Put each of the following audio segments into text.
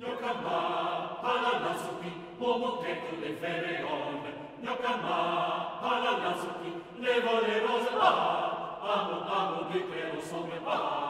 Nyokama, palalasuki, momo teku le fereon. Nyokama, palalasuki, le voleros, ah, amo, amo, gitero, somme, ah.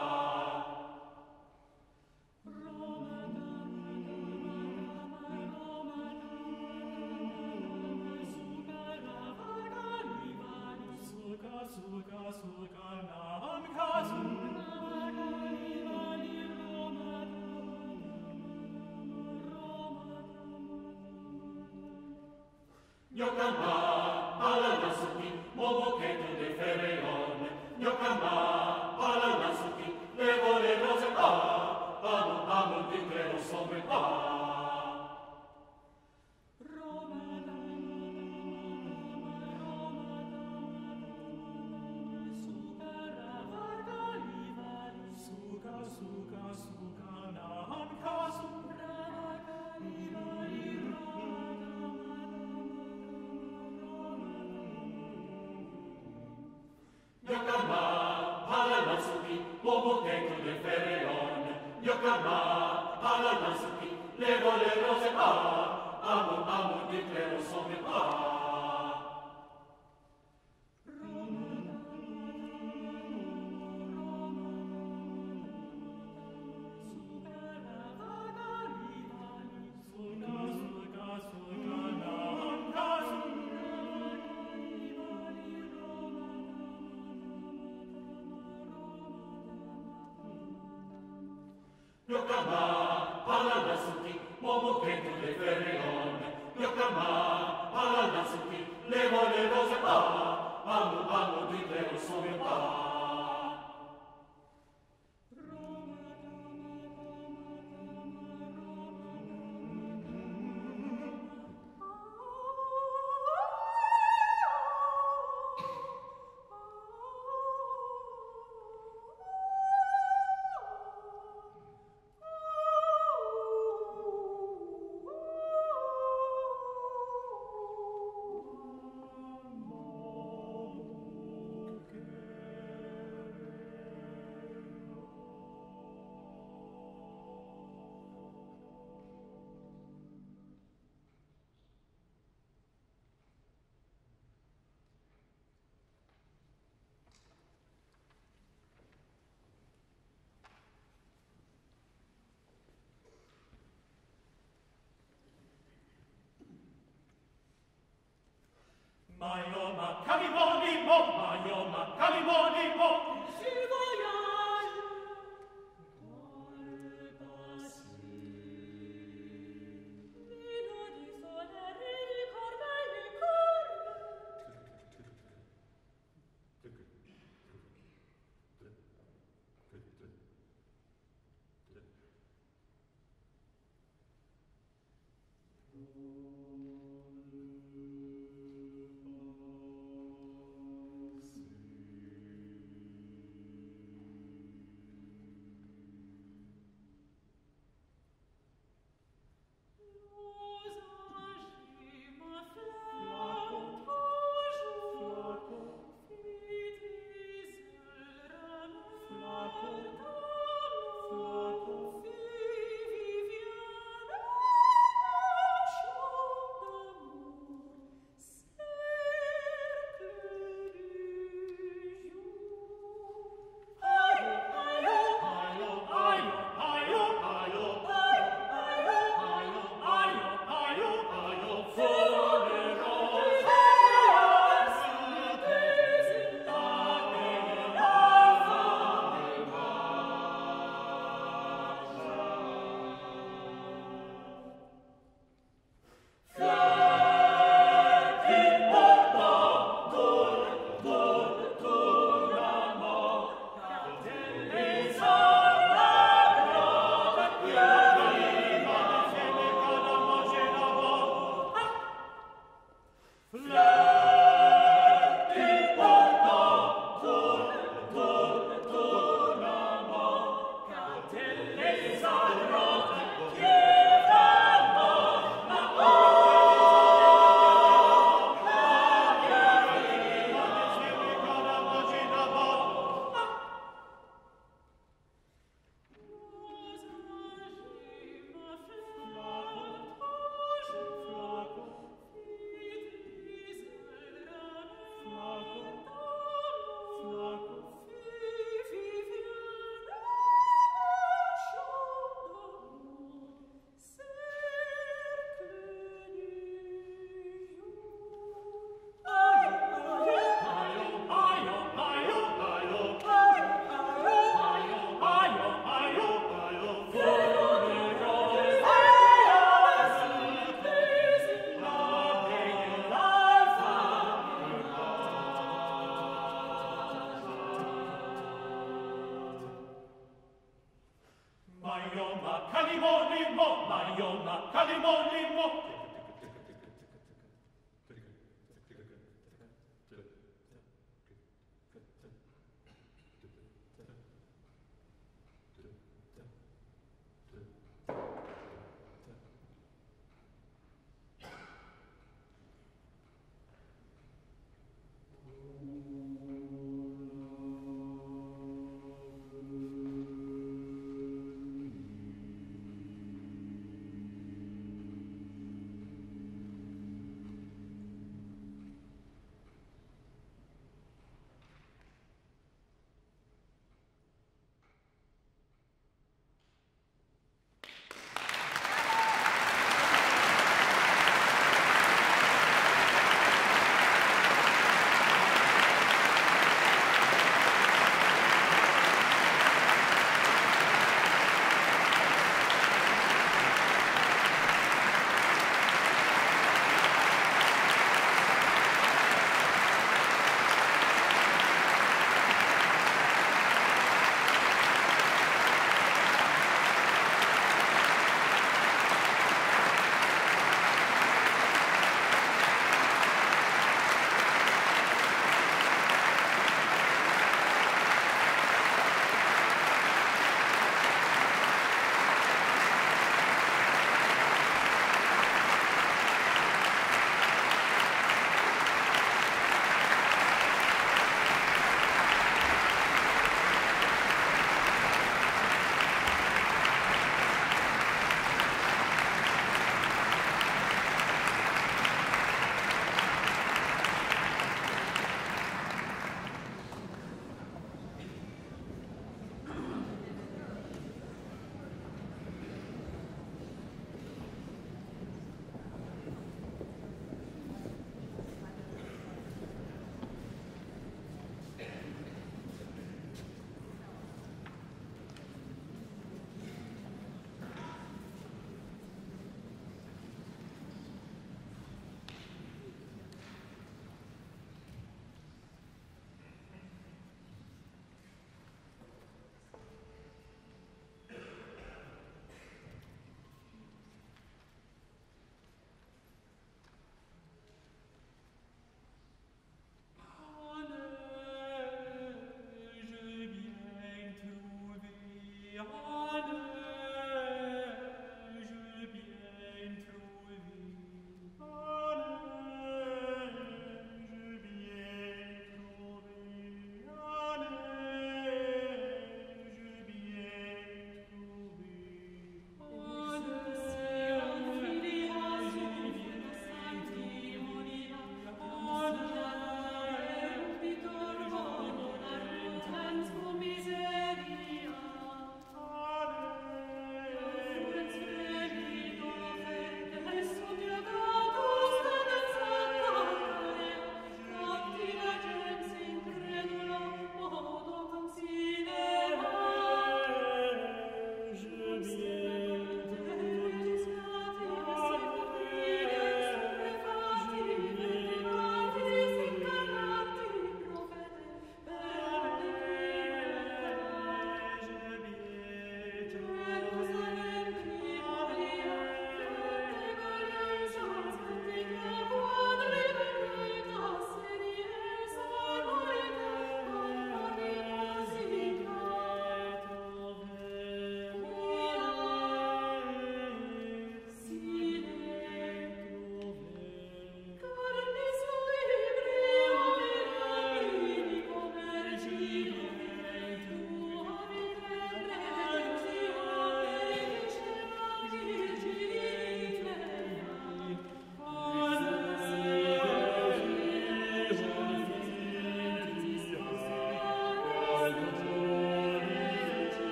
Johannes.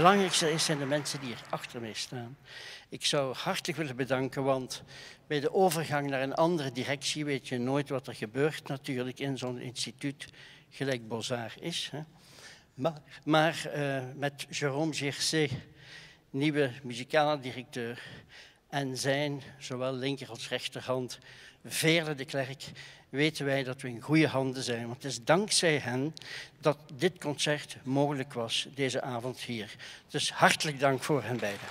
Belangrijkste is, zijn de mensen die hier achter mij staan. Ik zou hartelijk willen bedanken, want bij de overgang naar een andere directie weet je nooit wat er gebeurt natuurlijk in zo'n instituut gelijk Bozar is. Hè. Maar, maar uh, met Jérôme Gerset, nieuwe muzikale directeur, en zijn, zowel linker als rechterhand, Veerle de Klerk, weten wij dat we in goede handen zijn. Want het is dankzij hen dat dit concert mogelijk was deze avond hier. Dus hartelijk dank voor hen beiden.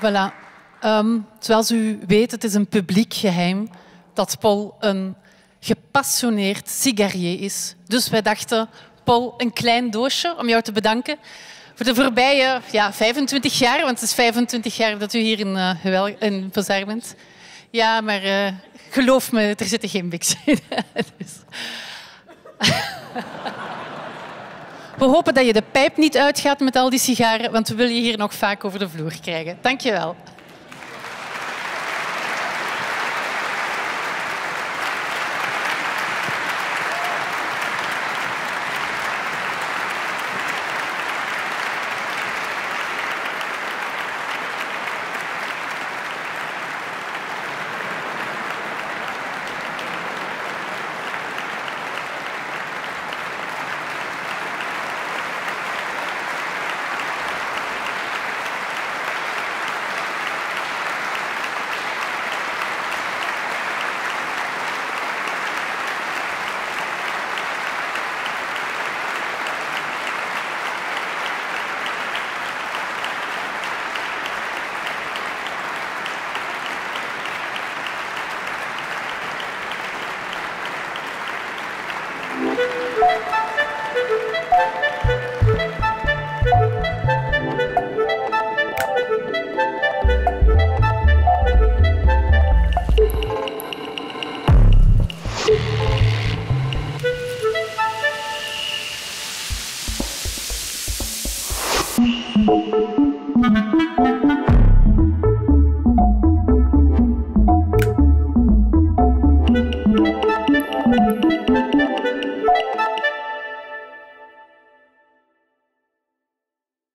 Voilà. Um, zoals u weet, het is een publiek geheim dat Paul een gepassioneerd sigarier is. Dus wij dachten, Paul, een klein doosje om jou te bedanken voor de voorbije ja, 25 jaar, want het is 25 jaar dat u hier in, uh, in bent. Ja, maar uh, geloof me, er zitten geen biks in. dus. We hopen dat je de pijp niet uitgaat met al die sigaren, want we willen je hier nog vaak over de vloer krijgen. Dank je wel.